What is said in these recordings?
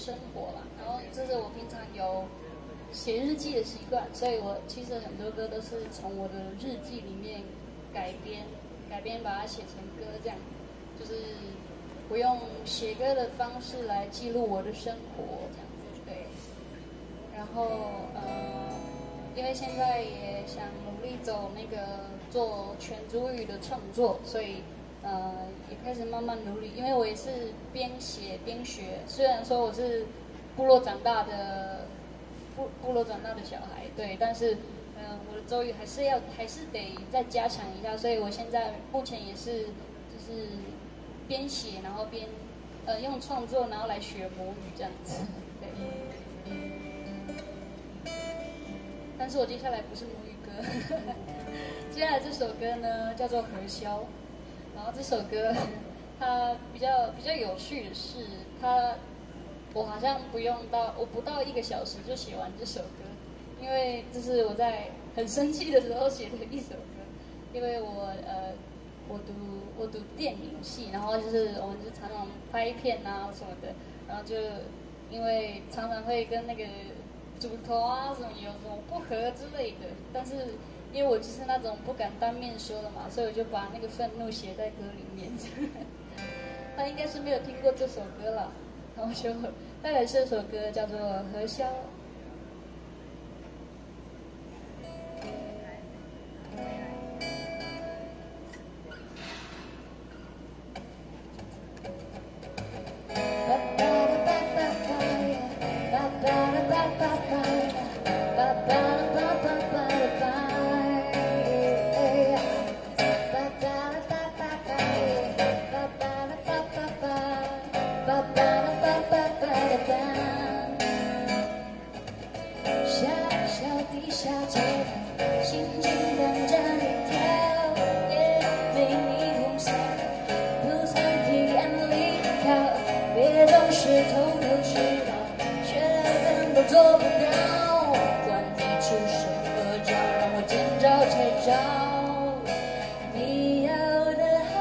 生活啦。然后这是我平常有写日记的习惯，所以我其实很多歌都是从我的日记里面改编，改编把它写成歌，这样就是我用写歌的方式来记录我的生活，这样子对。然后呃，因为现在也想努力走那个做全主语的创作，所以。呃，也开始慢慢努力，因为我也是边写边学。虽然说我是部落长大的部部落长大的小孩，对，但是呃，我的周语还是要还是得再加强一下。所以我现在目前也是就是边写，然后边呃用创作，然后来学母语这样子，对。但是我接下来不是母语歌，接下来这首歌呢叫做《何潇》。然后这首歌，它比较比较有趣的是，它我好像不用到我不到一个小时就写完这首歌，因为这是我在很生气的时候写的一首歌，因为我呃我读我读电影系，然后就是我们就常常拍片啊什么的，然后就因为常常会跟那个主头啊什么有什么不合之类的，但是。因为我就是那种不敢当面说的嘛，所以我就把那个愤怒写在歌里面。他应该是没有听过这首歌了，然后就带来这首歌叫做《何潇低下头，心紧跟着你跳，也被你痛醒，不算体验安离开，别总是偷偷祈祷，却了灯都做不到，管你出什么招，让我见招拆招，你要的好，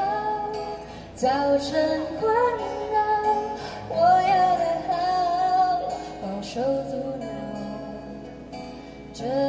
早晨温柔，我要的好，保守足。just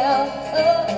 yeah, oh.